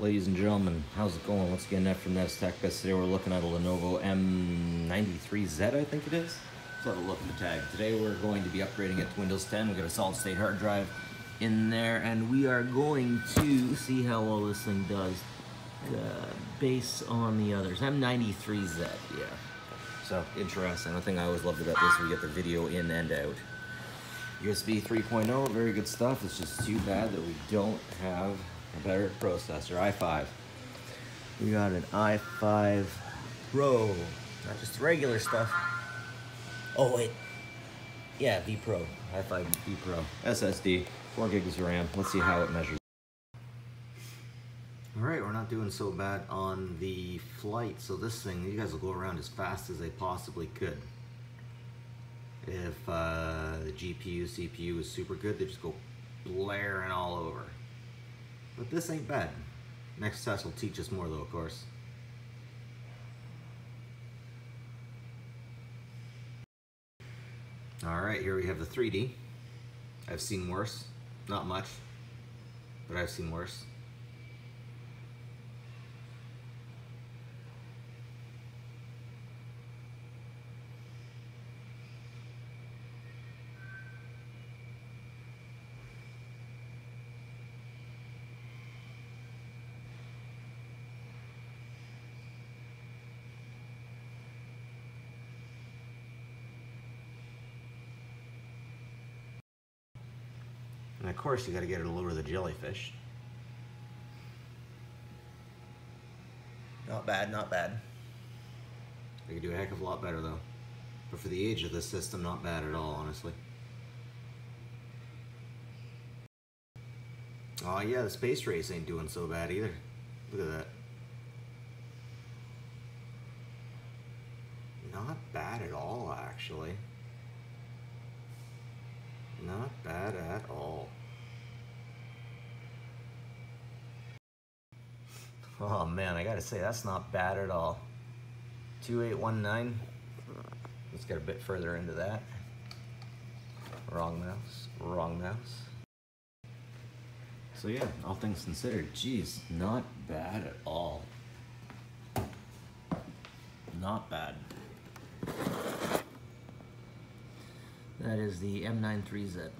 Ladies and gentlemen, how's it going? Once again, from Ned's Tech Bits. Today we're looking at a Lenovo M93Z, I think it is. Let's have a look at the tag. Today we're going to be upgrading it to Windows 10. We got a solid state hard drive in there, and we are going to see how well this thing does uh, based on the others. M93Z, yeah. So, interesting. The thing I always loved about this, we get the video in and out. USB 3.0, very good stuff. It's just too bad that we don't have better processor, i5. We got an i5 Pro, not just regular stuff. Oh wait, yeah, V Pro, i5 V Pro, SSD, 4 gigs of RAM. Let's see how it measures. All right, we're not doing so bad on the flight. So this thing, you guys will go around as fast as they possibly could. If uh, the GPU, CPU is super good, they just go blaring all over. But this ain't bad. Next test will teach us more though, of course. All right, here we have the 3D. I've seen worse, not much, but I've seen worse. And of course you gotta get it to lure the jellyfish. Not bad, not bad. They could do a heck of a lot better though. But for the age of this system, not bad at all, honestly. Oh yeah, the space race ain't doing so bad either. Look at that. Not bad at all, actually. Not bad at all. Oh man, I gotta say, that's not bad at all. 2819. Let's get a bit further into that. Wrong mouse, wrong mouse. So yeah, all things considered, geez, not bad at all. Not bad. That is the M93Z.